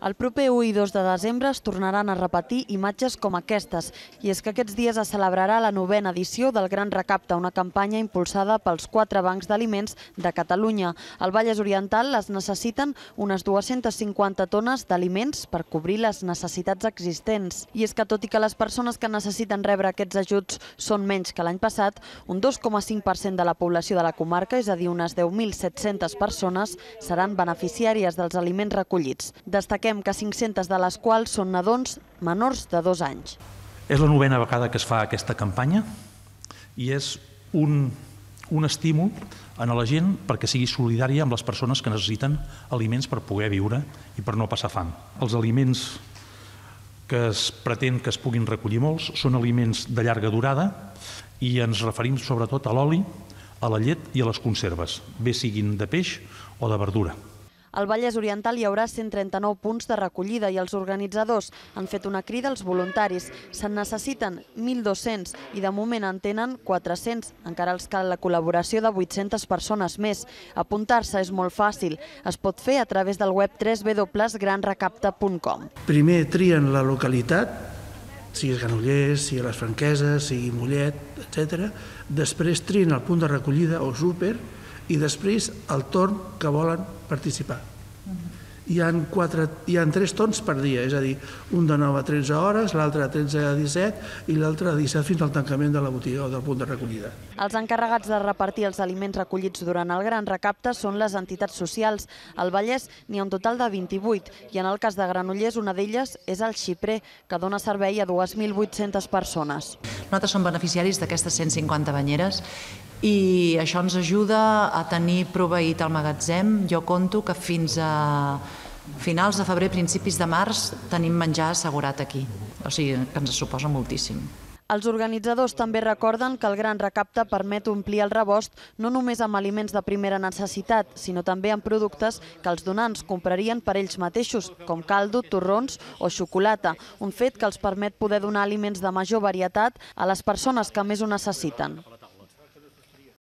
El proper 1 i 2 de desembre es tornaran a repetir imatges com aquestes, i és que aquests dies es celebrarà la novena edició del Gran Recapte, una campanya impulsada pels quatre bancs d'aliments de Catalunya. Al Vallès Oriental es necessiten unes 250 tones d'aliments per cobrir les necessitats existents. I és que tot i que les persones que necessiten rebre aquests ajuts són menys que l'any passat, un 2,5% de la població de la comarca, és a dir, unes 10.700 persones, seran beneficiàries dels aliments recollits. Destaquem que 500 de les quals són nadons menors de dos anys. És la novena vegada que es fa aquesta campanya i és un, un estímul a la gent perquè sigui solidària amb les persones que necessiten aliments per poder viure i per no passar fam. Els aliments que es pretén que es puguin recollir molts són aliments de llarga durada i ens referim sobretot a l'oli, a la llet i a les conserves, bé siguin de peix o de verdura. Al Vallès Oriental hi haurà 139 punts de recollida i els organitzadors han fet una crida als voluntaris. Se'n necessiten 1.200 i de moment en tenen 400. Encara els cal la col·laboració de 800 persones més. Apuntar-se és molt fàcil. Es pot fer a través del web www.granrecapta.com. Primer trien la localitat, sigui Granollers, sigui les Franqueses, sigui Mollet, etc. Després trien el punt de recollida o súper i després el torn que volen participar. Hi ha, quatre, hi ha tres torns per dia, és a dir, un de 9 a 13 hores, l'altre de 13 a 17 i l'altre de 17 fins al tancament de la botiga o del punt de recollida. Els encarregats de repartir els aliments recollits durant el gran recapte són les entitats socials. Al Vallès n'hi ha un total de 28 i en el cas de Granollers una d'elles és el Xiprer, que dona servei a 2.800 persones. Nosaltres som beneficiaris d'aquestes 150 banyeres i això ens ajuda a tenir proveït el magatzem. Jo conto que fins a finals de febrer, principis de març, tenim menjar assegurat aquí. O sigui, que ens suposa moltíssim. Els organitzadors també recorden que el gran recapte permet omplir el rebost no només amb aliments de primera necessitat, sinó també amb productes que els donants comprarien per ells mateixos, com caldo, torrons o xocolata, un fet que els permet poder donar aliments de major varietat a les persones que més ho necessiten.